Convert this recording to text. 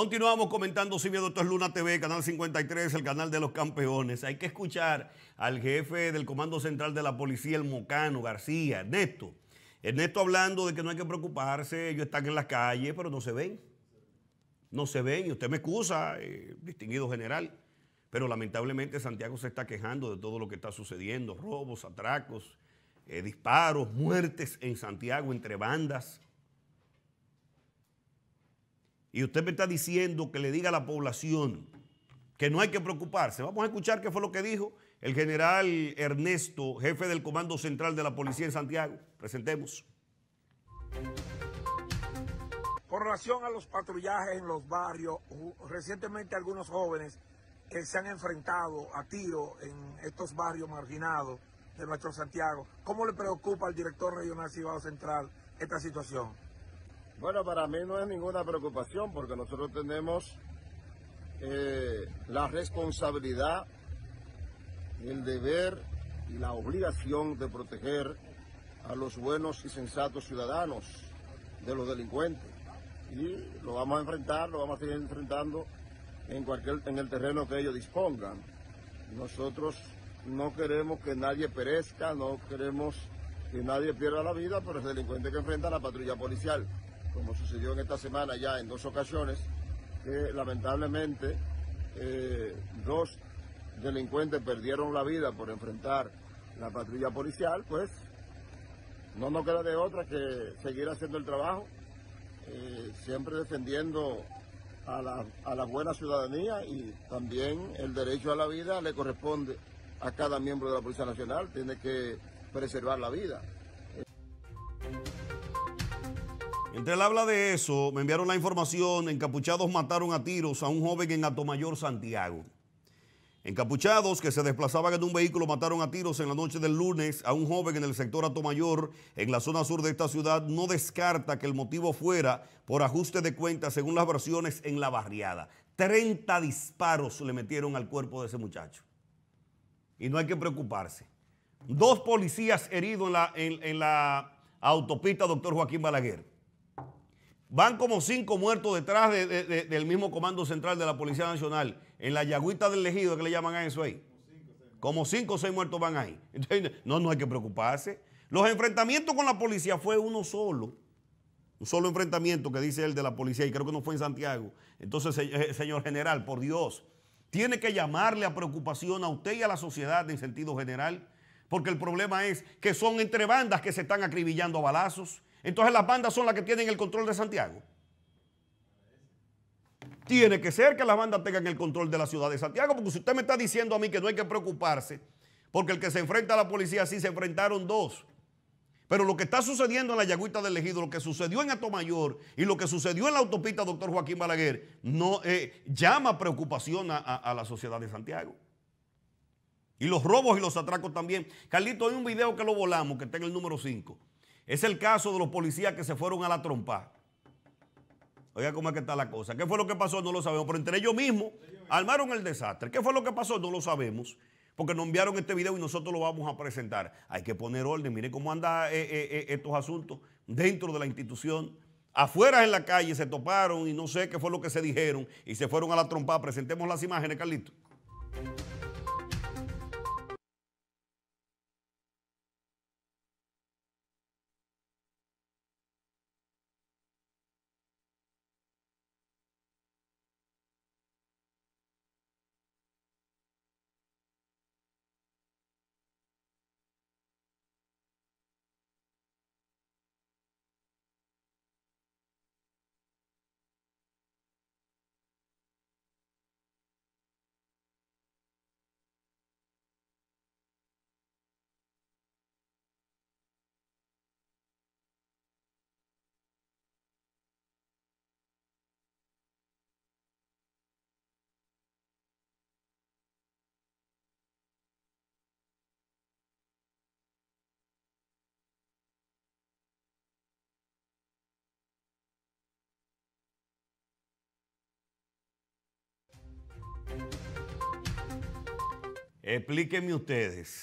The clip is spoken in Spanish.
Continuamos comentando si miedo, esto es Luna TV, Canal 53, el canal de los campeones. Hay que escuchar al jefe del Comando Central de la Policía, el Mocano García, Ernesto. Ernesto hablando de que no hay que preocuparse, ellos están en las calles, pero no se ven. No se ven, y usted me excusa, eh, distinguido general, pero lamentablemente Santiago se está quejando de todo lo que está sucediendo, robos, atracos, eh, disparos, muertes en Santiago entre bandas. Y usted me está diciendo que le diga a la población que no hay que preocuparse. Vamos a escuchar qué fue lo que dijo el general Ernesto, jefe del Comando Central de la Policía en Santiago. Presentemos. Con relación a los patrullajes en los barrios, recientemente algunos jóvenes que se han enfrentado a tiro en estos barrios marginados de nuestro Santiago, ¿cómo le preocupa al director regional Cibao Central esta situación? Bueno, para mí no es ninguna preocupación porque nosotros tenemos eh, la responsabilidad, el deber y la obligación de proteger a los buenos y sensatos ciudadanos de los delincuentes. Y lo vamos a enfrentar, lo vamos a seguir enfrentando en, cualquier, en el terreno que ellos dispongan. Nosotros no queremos que nadie perezca, no queremos que nadie pierda la vida por el delincuente que enfrenta a la patrulla policial como sucedió en esta semana ya en dos ocasiones, que lamentablemente eh, dos delincuentes perdieron la vida por enfrentar la patrulla policial, pues no nos queda de otra que seguir haciendo el trabajo, eh, siempre defendiendo a la, a la buena ciudadanía y también el derecho a la vida le corresponde a cada miembro de la Policía Nacional, tiene que preservar la vida. Entre el habla de eso, me enviaron la información, encapuchados mataron a tiros a un joven en Atomayor, Santiago. Encapuchados que se desplazaban en un vehículo mataron a tiros en la noche del lunes a un joven en el sector Atomayor, en la zona sur de esta ciudad. No descarta que el motivo fuera por ajuste de cuentas según las versiones en la barriada. 30 disparos le metieron al cuerpo de ese muchacho. Y no hay que preocuparse. Dos policías heridos en la, en la autopista Doctor Joaquín Balaguer. Van como cinco muertos detrás del mismo Comando Central de la Policía Nacional, en la Yagüita del Legido, que le llaman a eso ahí. Como cinco o seis muertos van ahí. no, no hay que preocuparse. Los enfrentamientos con la policía fue uno solo. Un solo enfrentamiento que dice él de la policía, y creo que no fue en Santiago. Entonces, eh, señor general, por Dios, tiene que llamarle a preocupación a usted y a la sociedad en sentido general, porque el problema es que son entre bandas que se están acribillando a balazos entonces las bandas son las que tienen el control de Santiago. Tiene que ser que las bandas tengan el control de la ciudad de Santiago, porque si usted me está diciendo a mí que no hay que preocuparse, porque el que se enfrenta a la policía sí se enfrentaron dos. Pero lo que está sucediendo en la Yagüita del Ejido, lo que sucedió en Atomayor y lo que sucedió en la autopista Doctor Joaquín Balaguer, no, eh, llama preocupación a, a, la sociedad de Santiago. Y los robos y los atracos también. Carlito, hay un video que lo volamos, que está en el número 5 es el caso de los policías que se fueron a la trompa. Oiga cómo es que está la cosa. ¿Qué fue lo que pasó? No lo sabemos. Pero entre ellos mismos armaron el desastre. ¿Qué fue lo que pasó? No lo sabemos. Porque nos enviaron este video y nosotros lo vamos a presentar. Hay que poner orden. Mire cómo andan eh, eh, eh, estos asuntos dentro de la institución. Afuera en la calle se toparon y no sé qué fue lo que se dijeron y se fueron a la trompa. Presentemos las imágenes, Carlito. Explíquenme ustedes.